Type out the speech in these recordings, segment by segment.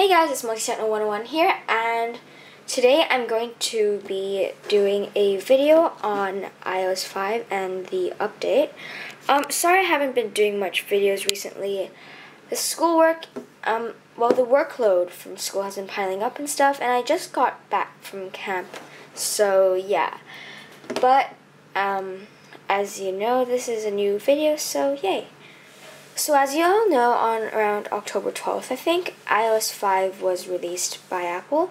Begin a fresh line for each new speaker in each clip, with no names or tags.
Hey guys, it's Multi-Techno 101 here, and today I'm going to be doing a video on iOS 5 and the update. Um, sorry I haven't been doing much videos recently. The schoolwork, um, well the workload from school has been piling up and stuff, and I just got back from camp, so yeah. But, um, as you know, this is a new video, so yay. So as you all know, on around October 12th, I think, iOS 5 was released by Apple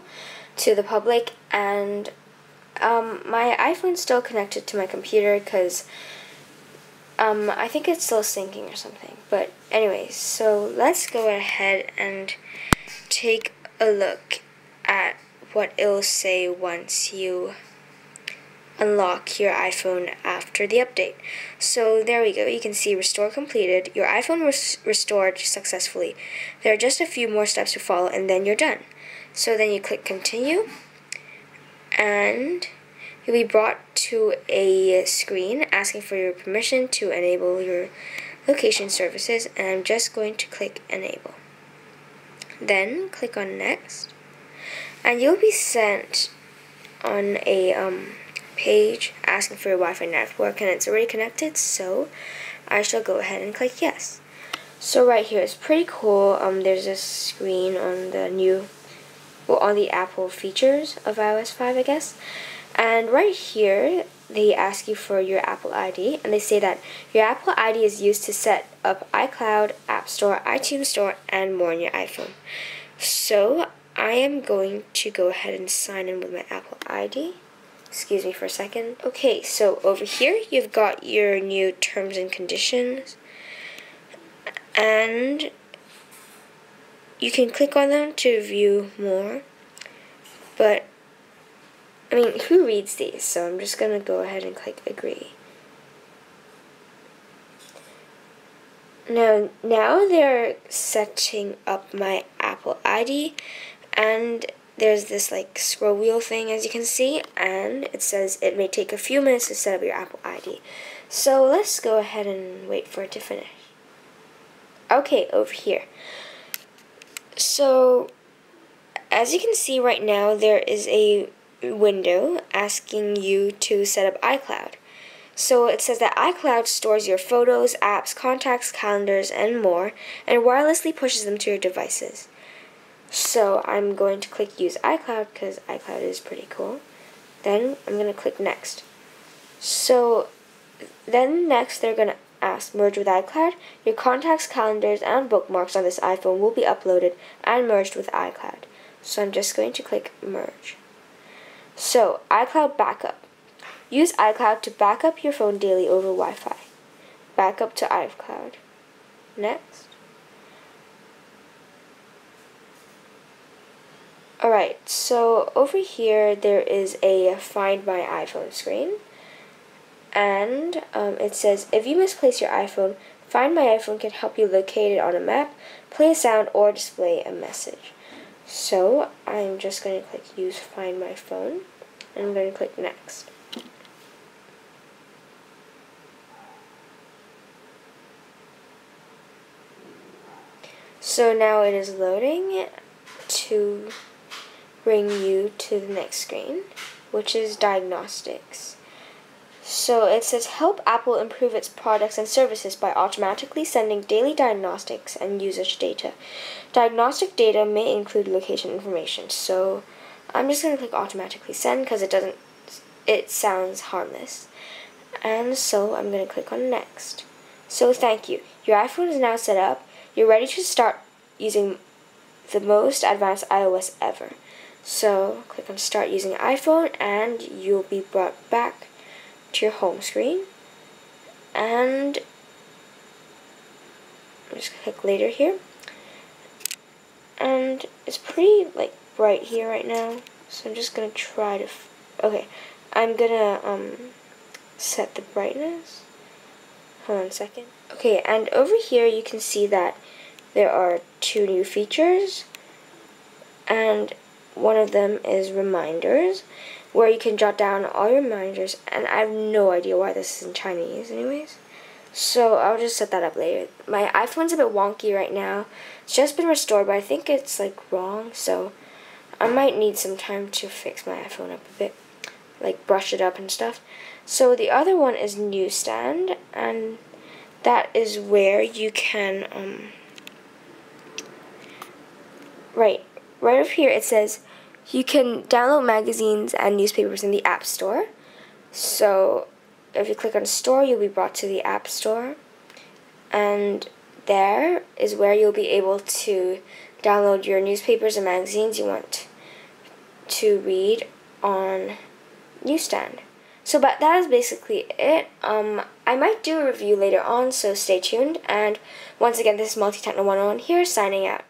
to the public, and um, my iPhone's still connected to my computer because um, I think it's still syncing or something. But anyways, so let's go ahead and take a look at what it'll say once you unlock your iPhone after the update. So there we go. You can see restore completed. Your iPhone was restored successfully. There are just a few more steps to follow and then you're done. So then you click continue and you'll be brought to a screen asking for your permission to enable your location services and I'm just going to click enable. Then click on next and you'll be sent on a um, page asking for your Wi-Fi network and it's already connected so I shall go ahead and click yes. So right here it's pretty cool. Um, there's a screen on the new, well on the Apple features of iOS 5 I guess. And right here they ask you for your Apple ID and they say that your Apple ID is used to set up iCloud, App Store, iTunes Store and more on your iPhone. So I am going to go ahead and sign in with my Apple ID. Excuse me for a second. Okay, so over here you've got your new terms and conditions. And you can click on them to view more. But, I mean, who reads these? So I'm just going to go ahead and click agree. Now, now they're setting up my Apple ID and there's this like scroll wheel thing as you can see and it says it may take a few minutes to set up your Apple ID. So let's go ahead and wait for it to finish. Okay, over here. So as you can see right now there is a window asking you to set up iCloud. So it says that iCloud stores your photos, apps, contacts, calendars, and more, and wirelessly pushes them to your devices. So I'm going to click use iCloud because iCloud is pretty cool. Then I'm going to click next. So then next they're going to ask merge with iCloud. Your contacts, calendars, and bookmarks on this iPhone will be uploaded and merged with iCloud. So I'm just going to click merge. So iCloud backup. Use iCloud to back up your phone daily over Wi-Fi. Backup to iCloud. Next. Alright, so over here there is a Find My iPhone screen. And um, it says, if you misplace your iPhone, Find My iPhone can help you locate it on a map, play a sound, or display a message. So I'm just going to click Use Find My Phone, and I'm going to click Next. So now it is loading to bring you to the next screen, which is diagnostics. So it says help Apple improve its products and services by automatically sending daily diagnostics and usage data. Diagnostic data may include location information. So I'm just going to click automatically send because it doesn't it sounds harmless. And so I'm going to click on next. So thank you. Your iPhone is now set up. You're ready to start using the most advanced iOS ever. So click on start using iPhone and you'll be brought back to your home screen. And I'm just gonna click later here. And it's pretty like bright here right now. So I'm just gonna try to okay. I'm gonna um set the brightness. Hold on a second. Okay and over here you can see that there are two new features. And one of them is reminders, where you can jot down all your reminders, and I have no idea why this is in Chinese anyways. So I'll just set that up later. My iPhone's a bit wonky right now. It's just been restored, but I think it's like wrong, so I might need some time to fix my iPhone up a bit, like brush it up and stuff. So the other one is Newsstand, and that is where you can, um, right, right up here it says you can download magazines and newspapers in the App Store. So if you click on Store, you'll be brought to the App Store. And there is where you'll be able to download your newspapers and magazines you want to read on Newsstand. So but that is basically it. Um, I might do a review later on, so stay tuned. And once again, this is Multi-Techno 101 here, signing out.